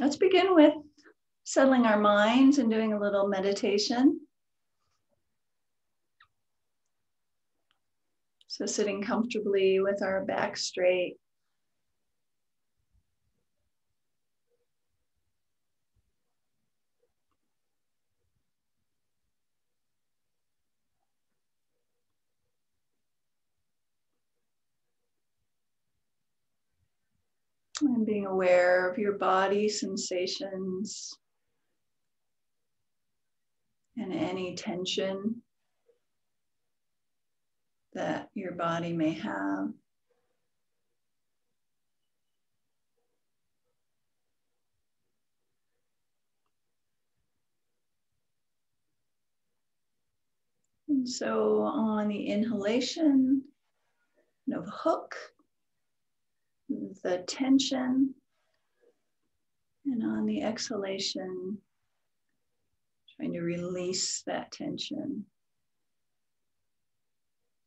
let's begin with settling our minds and doing a little meditation. So, sitting comfortably with our back straight. And being aware of your body sensations and any tension that your body may have. And so on the inhalation, no hook, the tension, and on the exhalation, trying to release that tension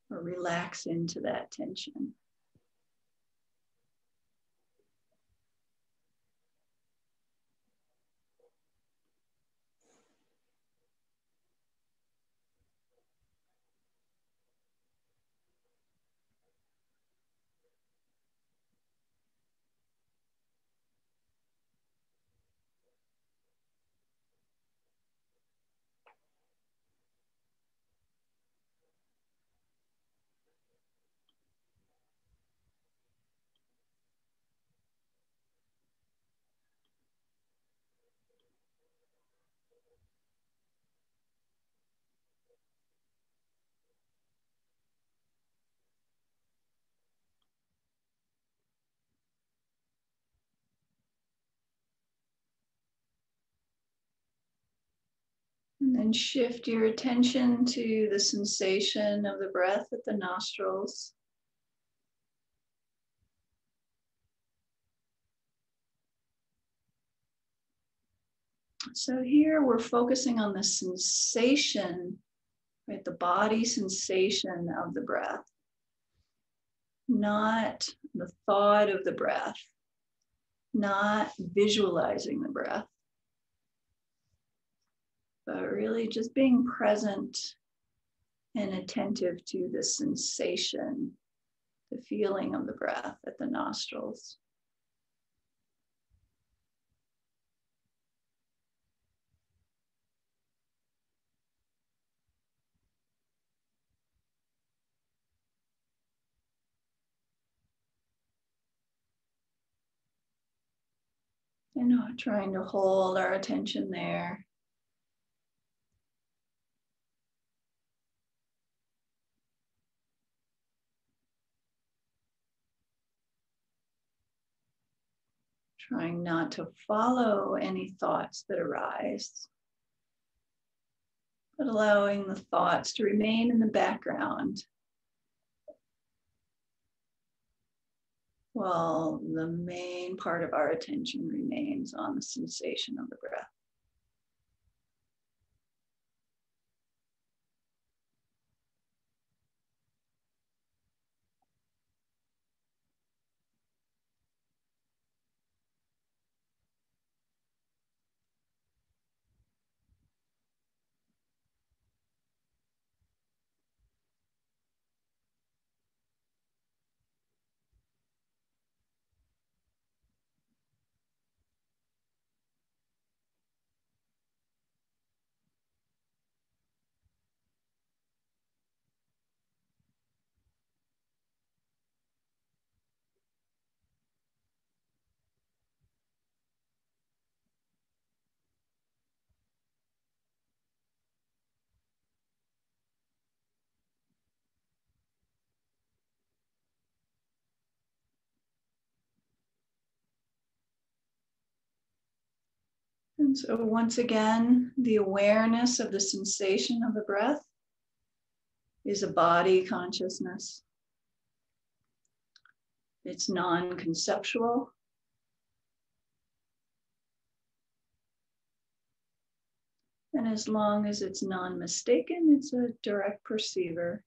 or relax into that tension. And then shift your attention to the sensation of the breath at the nostrils. So here we're focusing on the sensation, right? The body sensation of the breath, not the thought of the breath, not visualizing the breath but really just being present and attentive to the sensation, the feeling of the breath at the nostrils. And trying to hold our attention there. Trying not to follow any thoughts that arise, but allowing the thoughts to remain in the background while the main part of our attention remains on the sensation of the breath. And so, once again, the awareness of the sensation of the breath is a body consciousness. It's non conceptual. And as long as it's non mistaken, it's a direct perceiver.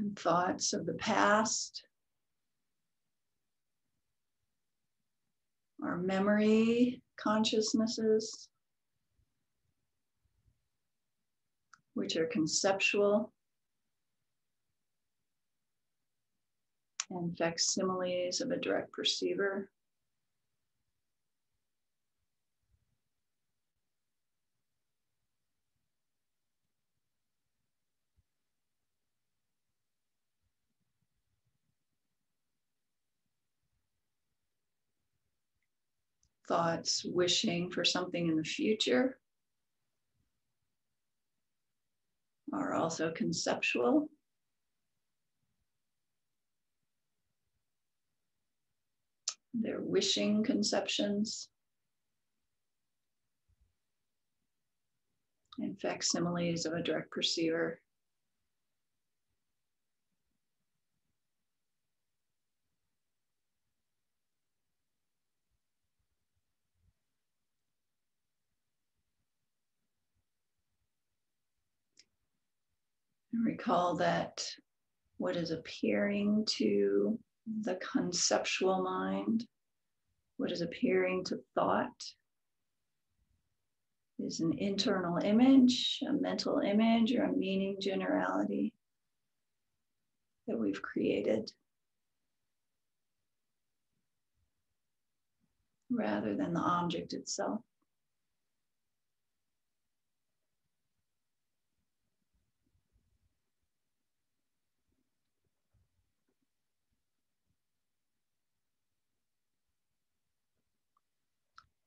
And thoughts of the past, our memory consciousnesses, which are conceptual and facsimiles of a direct perceiver. Thoughts wishing for something in the future are also conceptual. They're wishing conceptions. and facsimiles of a direct perceiver. Recall that what is appearing to the conceptual mind, what is appearing to thought, is an internal image, a mental image, or a meaning generality that we've created rather than the object itself.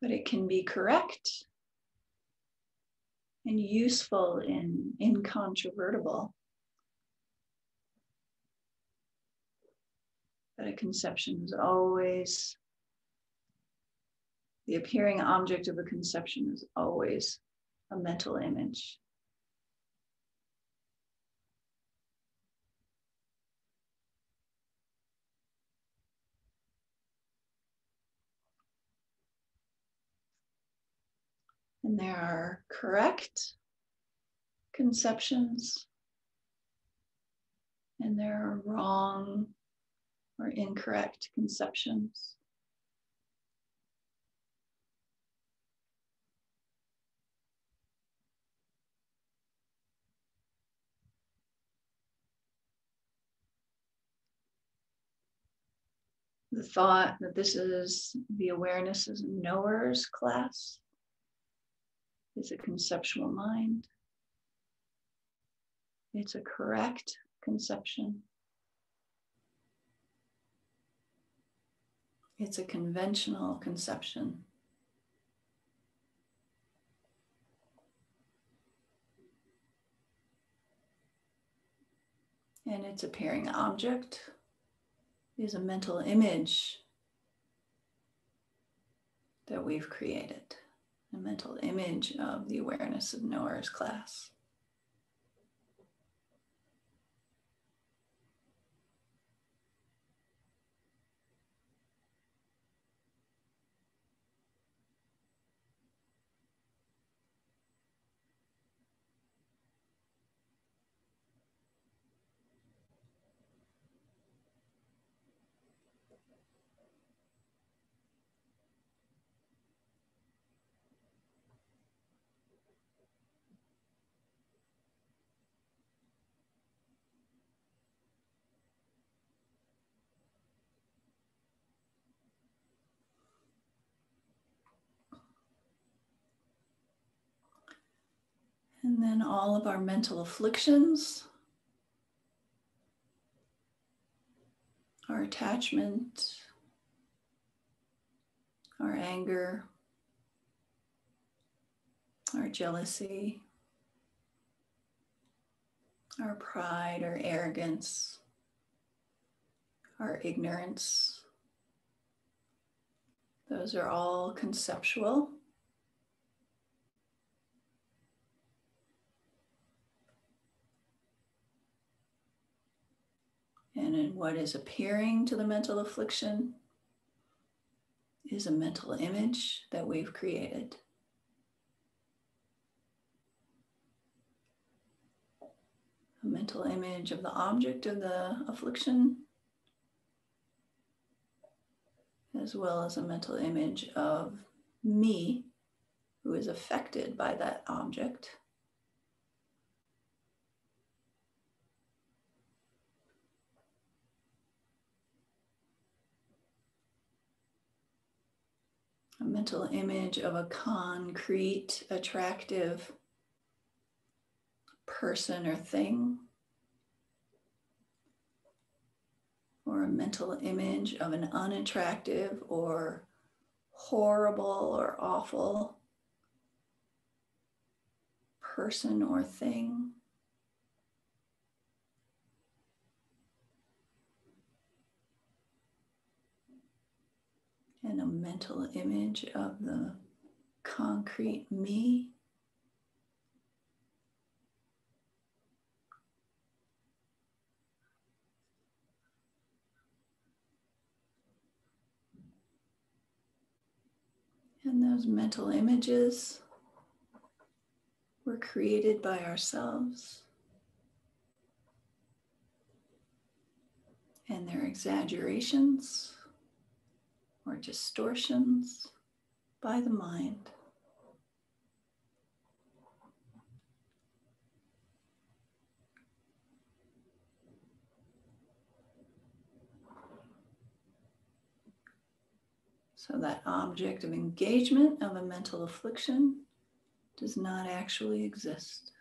But it can be correct and useful and incontrovertible. But a conception is always, the appearing object of a conception is always a mental image. And there are correct conceptions, and there are wrong or incorrect conceptions. The thought that this is the awareness as knowers class is a conceptual mind. It's a correct conception. It's a conventional conception. And its appearing object is a mental image that we've created a mental image of the awareness of knowers class. And then all of our mental afflictions, our attachment, our anger, our jealousy, our pride or arrogance, our ignorance. Those are all conceptual. And in what is appearing to the mental affliction is a mental image that we've created. a mental image of the object of the affliction, as well as a mental image of me who is affected by that object. A mental image of a concrete, attractive person or thing. Or a mental image of an unattractive or horrible or awful person or thing. And a mental image of the concrete me. And those mental images were created by ourselves. And their exaggerations or distortions by the mind. So, that object of engagement of a mental affliction does not actually exist.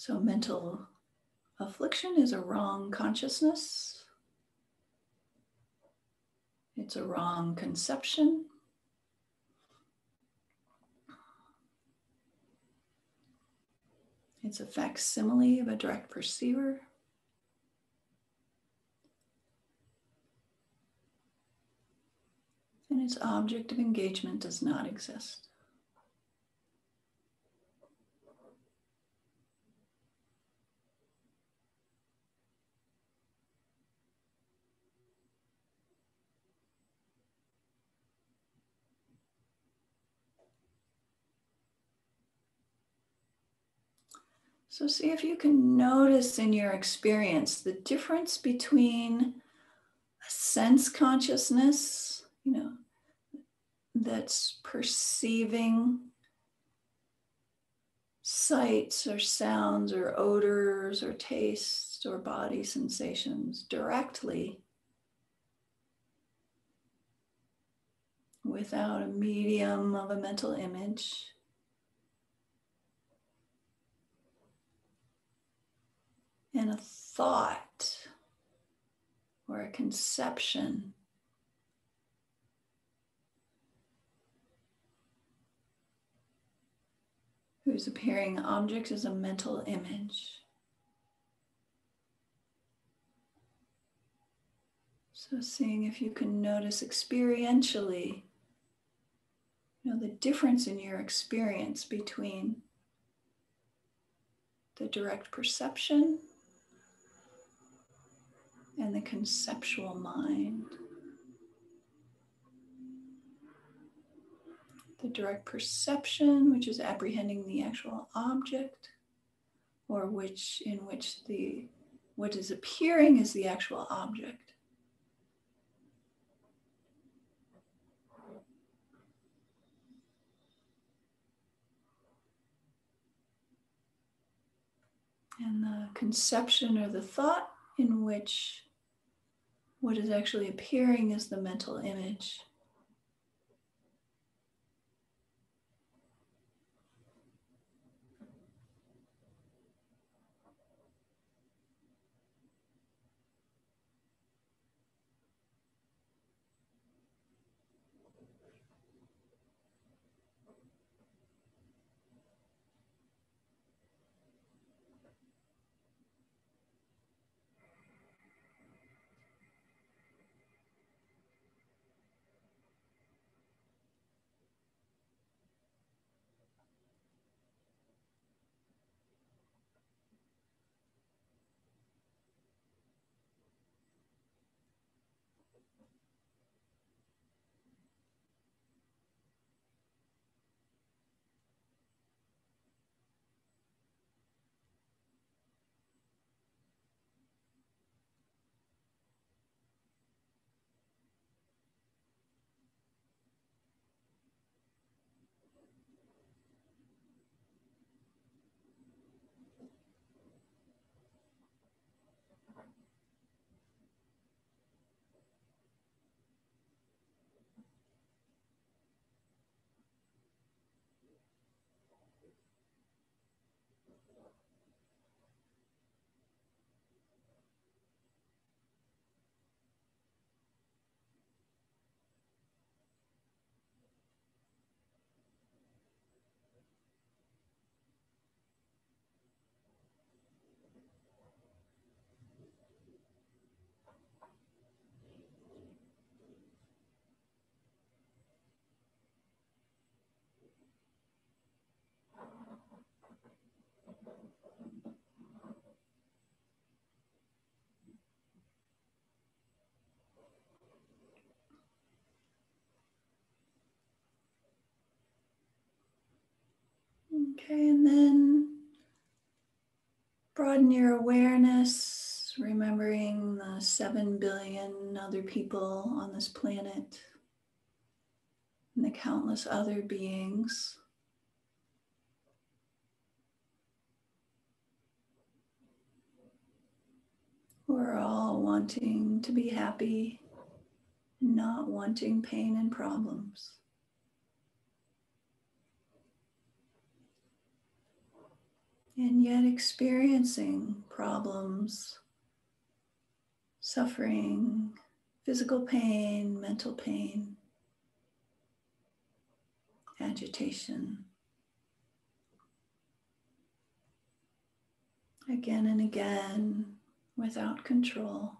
So, mental affliction is a wrong consciousness. It's a wrong conception. It's a facsimile of a direct perceiver. And its object of engagement does not exist. So, see if you can notice in your experience the difference between a sense consciousness, you know, that's perceiving sights or sounds or odors or tastes or body sensations directly without a medium of a mental image. And a thought or a conception. Whose appearing object is a mental image. So, seeing if you can notice experientially, you know, the difference in your experience between the direct perception and the conceptual mind. The direct perception, which is apprehending the actual object, or which in which the what is appearing is the actual object. And the conception or the thought in which what is actually appearing is the mental image. Okay, and then broaden your awareness, remembering the 7 billion other people on this planet and the countless other beings. We're all wanting to be happy, not wanting pain and problems. And yet experiencing problems, suffering, physical pain, mental pain, agitation. Again and again, without control.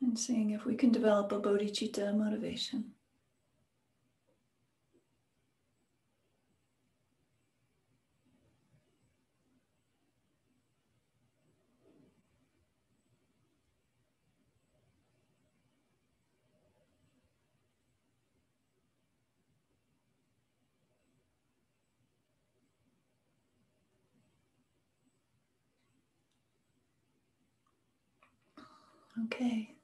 And seeing if we can develop a bodhicitta motivation. Okay.